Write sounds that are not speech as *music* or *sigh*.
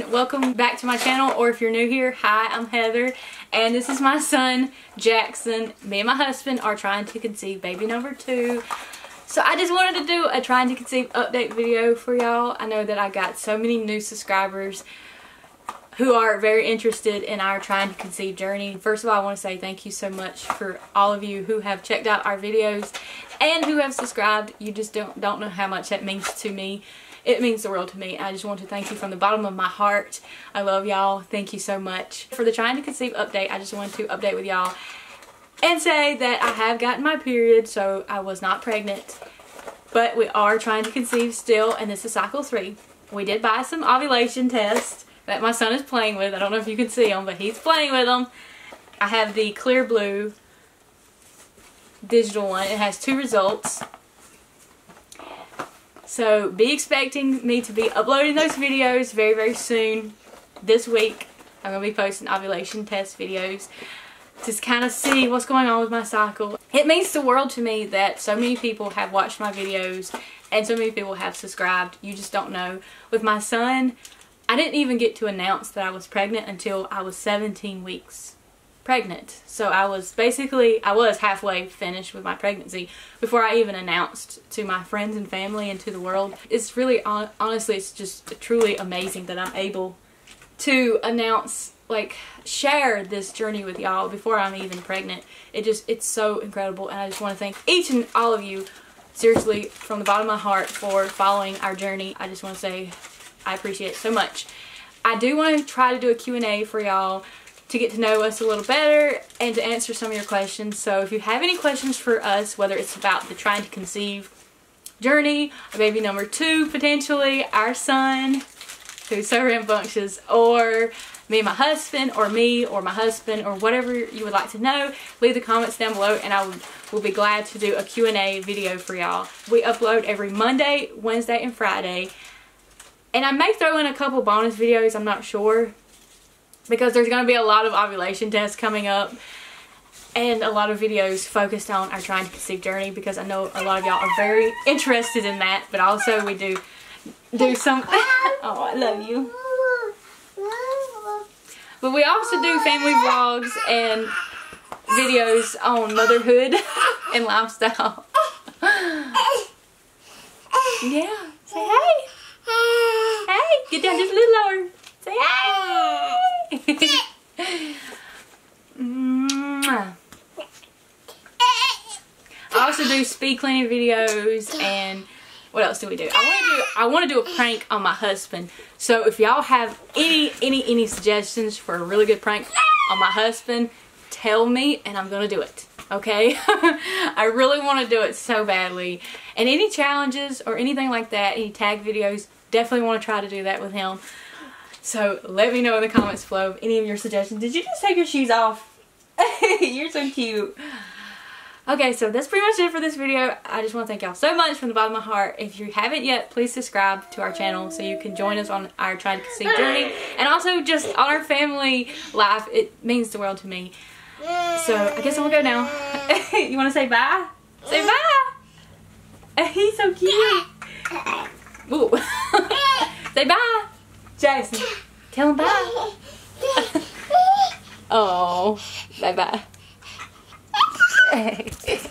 welcome back to my channel or if you're new here, hi, I'm Heather and this is my son Jackson. Me and my husband are trying to conceive baby number two. So I just wanted to do a trying to conceive update video for y'all. I know that I got so many new subscribers who are very interested in our trying to conceive journey. First of all, I want to say thank you so much for all of you who have checked out our videos and who have subscribed. You just don't, don't know how much that means to me. It means the world to me. I just want to thank you from the bottom of my heart. I love y'all. Thank you so much. For the trying to conceive update, I just wanted to update with y'all and say that I have gotten my period, so I was not pregnant. But we are trying to conceive still, and this is cycle three. We did buy some ovulation tests that my son is playing with. I don't know if you can see them, but he's playing with them. I have the Clearblue digital one. It has two results. So be expecting me to be uploading those videos very, very soon. This week, I'm going to be posting ovulation test videos to kind of see what's going on with my cycle. It means the world to me that so many people have watched my videos and so many people have subscribed. You just don't know. With my son, I didn't even get to announce that I was pregnant until I was 17 weeks pregnant. So I was basically, I was halfway finished with my pregnancy before I even announced to my friends and family and to the world. It's really, honestly, it's just truly amazing that I'm able to announce, like, share this journey with y'all before I'm even pregnant. It just, it's so incredible and I just want to thank each and all of you, seriously, from the bottom of my heart for following our journey. I just want to say I appreciate it so much. I do want to try to do a Q&A for y'all to get to know us a little better and to answer some of your questions. So if you have any questions for us, whether it's about the trying to conceive journey, baby number two potentially, our son who's so rambunctious, or me and my husband, or me or my husband, or whatever you would like to know, leave the comments down below and I will be glad to do a Q&A video for y'all. We upload every Monday, Wednesday, and Friday. And I may throw in a couple bonus videos, I'm not sure because there's going to be a lot of ovulation tests coming up and a lot of videos focused on our trying to conceive journey because I know a lot of y'all are very interested in that but also we do do some *laughs* oh I love you. But we also do family vlogs and videos on motherhood *laughs* and lifestyle. *laughs* Yeah. Say hey. Hey. Get down just a little lower. Say hey I also do speed cleaning videos and what else do we do? I want to do I want to do a prank on my husband. So if y'all have any any any suggestions for a really good prank on my husband, tell me and I'm to do it. Okay? *laughs* I really want to do it so badly. And any challenges or anything like that, any tag videos, definitely want to try to do that with him. So let me know in the comments below any of your suggestions. Did you just take your shoes off? *laughs* You're so cute. Okay, so that's pretty much it for this video. I just want to thank y'all so much from the bottom of my heart. If you haven't yet, please subscribe to our channel so you can join us on our trying to conceive journey. And also just on our family life. It means the world to me. So I guess I'm gonna go now. *laughs* you want to say bye? Say bye. *laughs* He's so cute. Ooh. say bye. Jackson, tell him bye. *laughs* oh, bye bye. *laughs*